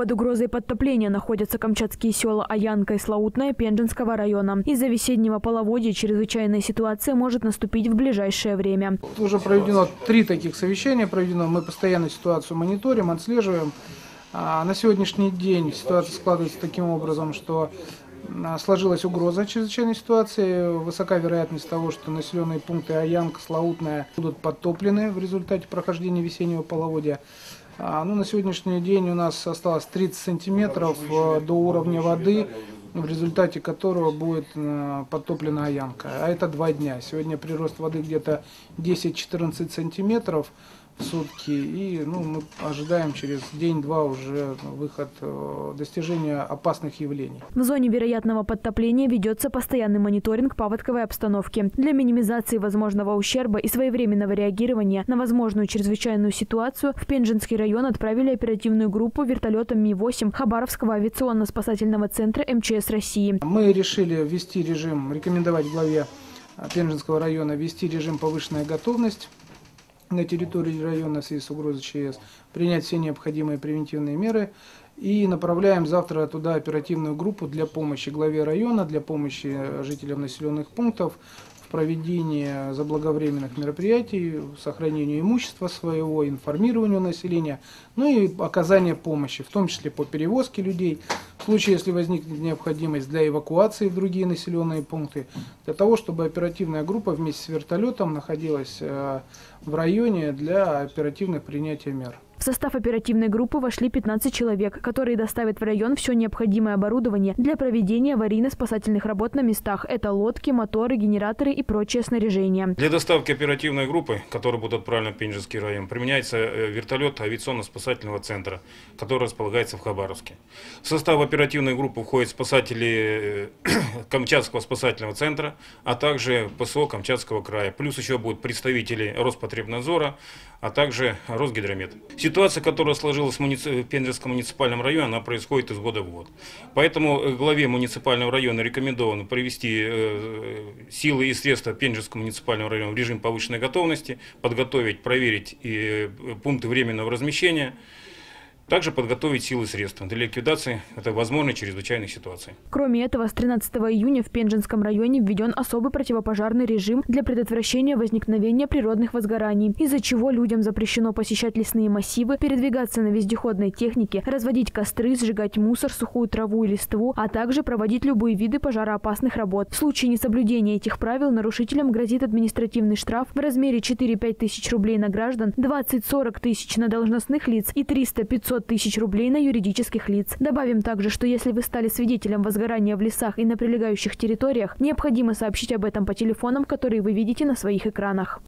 Под угрозой подтопления находятся камчатские села Аянка и Слаутная Пенджинского района. Из-за весеннего половодья чрезвычайная ситуация может наступить в ближайшее время. Уже проведено три таких совещания, проведено. Мы постоянно ситуацию мониторим, отслеживаем. А на сегодняшний день ситуация складывается таким образом, что а, сложилась угроза чрезвычайной ситуации. Высока вероятность того, что населенные пункты Аянка, Слаутная будут подтоплены в результате прохождения весеннего половодья. А, ну, на сегодняшний день у нас осталось 30 сантиметров э, до уровня воды, в результате которого будет э, подтоплена Аянка. А это два дня. Сегодня прирост воды где-то 10-14 сантиметров в сутки. И ну, мы ожидаем через день-два уже выход, э, достижения опасных явлений. В зоне вероятного подтопления ведется постоянный мониторинг паводковой обстановки. Для минимизации возможного ущерба и своевременного реагирования на возможную чрезвычайную ситуацию в Пенжинский район отправили оперативную группу вертолетом Ми-8 Хабаровского авиационно-спасательного центра МЧС России. Мы решили ввести режим, рекомендовать главе Пенжинского района ввести режим повышенная готовность на территории района в связи с угрозой ЧС, принять все необходимые превентивные меры и направляем завтра туда оперативную группу для помощи главе района, для помощи жителям населенных пунктов проведения заблаговременных мероприятий, сохранению имущества своего, информированию населения, ну и оказания помощи, в том числе по перевозке людей, в случае, если возникнет необходимость для эвакуации в другие населенные пункты, для того, чтобы оперативная группа вместе с вертолетом находилась э, в районе для оперативных принятия мер. В состав оперативной группы вошли 15 человек, которые доставят в район все необходимое оборудование для проведения аварийно-спасательных работ на местах. Это лодки, моторы, генераторы и прочее снаряжение. Для доставки оперативной группы, которая будет отправлена в Пенжинский район, применяется э, вертолет авиационно-спасательного центра, который располагается в Хабаровске. В состав оперативной группы входят спасатели э, Камчатского спасательного центра, а также ПСО Камчатского края. Плюс еще будут представители Роспотребнадзора, а также Росгидромет. Ситуация, которая сложилась в, муници... в Пензенском муниципальном районе, она происходит из года в год. Поэтому э, главе муниципального района рекомендовано привести э, силы и средства Пензенского муниципального района в режим повышенной готовности, подготовить, проверить и, э, пункты временного размещения, также подготовить силы и средства для ликвидации этой возможной чрезвычайной ситуации. Кроме этого, с 13 июня в Пенжинском районе введен особый противопожарный режим для предотвращения возникновения природных возгораний, из-за чего людям запрещено посещать лесные массивы, передвигаться на вездеходной технике, разводить костры, сжигать мусор, сухую траву и листву, а также проводить любые виды пожароопасных работ. В случае несоблюдения этих правил нарушителям грозит административный штраф в размере 4-5 тысяч рублей на граждан, 20-40 тысяч на должностных лиц и 300-500 500 тысяч рублей на юридических лиц. Добавим также, что если вы стали свидетелем возгорания в лесах и на прилегающих территориях, необходимо сообщить об этом по телефонам, которые вы видите на своих экранах.